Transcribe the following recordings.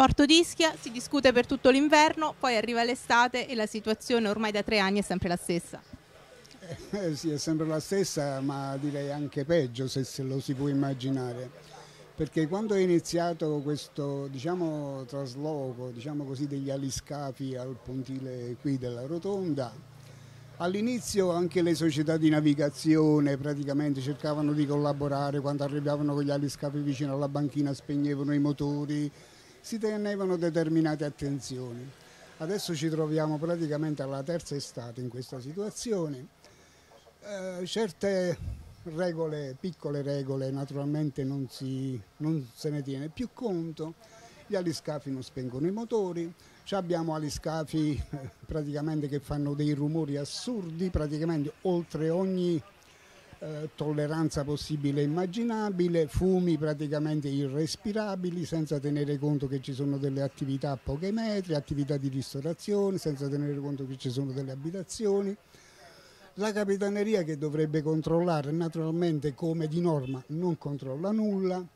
Porto d'Ischia si discute per tutto l'inverno, poi arriva l'estate e la situazione ormai da tre anni è sempre la stessa. Eh, sì, è sempre la stessa, ma direi anche peggio se se lo si può immaginare. Perché quando è iniziato questo diciamo, trasloco diciamo così, degli aliscafi al pontile qui della rotonda, all'inizio anche le società di navigazione praticamente cercavano di collaborare, quando arrivavano con gli aliscafi vicino alla banchina spegnevano i motori, si tenevano determinate attenzioni. Adesso ci troviamo praticamente alla terza estate in questa situazione. Eh, certe regole, piccole regole, naturalmente non, si, non se ne tiene più conto. Gli aliscafi non spengono i motori, abbiamo aliscafi eh, praticamente che fanno dei rumori assurdi, praticamente oltre ogni eh, tolleranza possibile e immaginabile, fumi praticamente irrespirabili senza tenere conto che ci sono delle attività a pochi metri, attività di ristorazione, senza tenere conto che ci sono delle abitazioni. La capitaneria che dovrebbe controllare naturalmente come di norma non controlla nulla,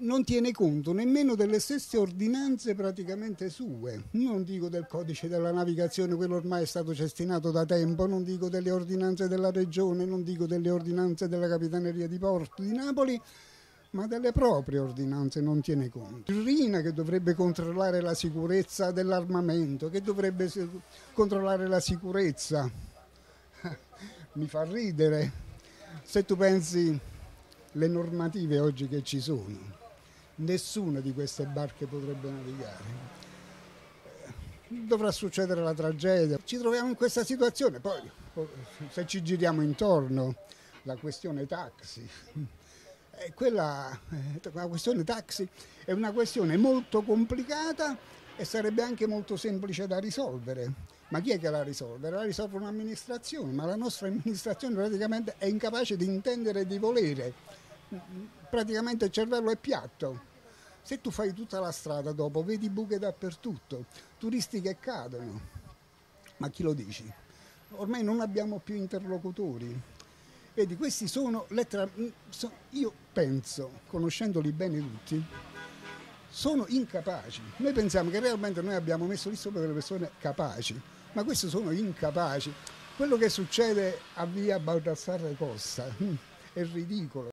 non tiene conto nemmeno delle stesse ordinanze praticamente sue, non dico del codice della navigazione, quello ormai è stato cestinato da tempo, non dico delle ordinanze della regione, non dico delle ordinanze della capitaneria di Porto di Napoli, ma delle proprie ordinanze non tiene conto. RINA che dovrebbe controllare la sicurezza dell'armamento, che dovrebbe controllare la sicurezza, mi fa ridere. Se tu pensi le normative oggi che ci sono nessuna di queste barche potrebbe navigare. Dovrà succedere la tragedia. Ci troviamo in questa situazione, poi se ci giriamo intorno, la questione taxi, eh, quella, eh, la questione taxi è una questione molto complicata e sarebbe anche molto semplice da risolvere. Ma chi è che la risolve? La risolve un'amministrazione, ma la nostra amministrazione praticamente è incapace di intendere e di volere. Praticamente il cervello è piatto. Se tu fai tutta la strada dopo, vedi buche dappertutto, turisti che cadono. Ma chi lo dici? Ormai non abbiamo più interlocutori. Vedi, questi sono letteralmente, io penso, conoscendoli bene tutti, sono incapaci. Noi pensiamo che realmente noi abbiamo messo lì sopra delle persone capaci, ma questi sono incapaci. Quello che succede a via Baldassarre Costa è ridicolo.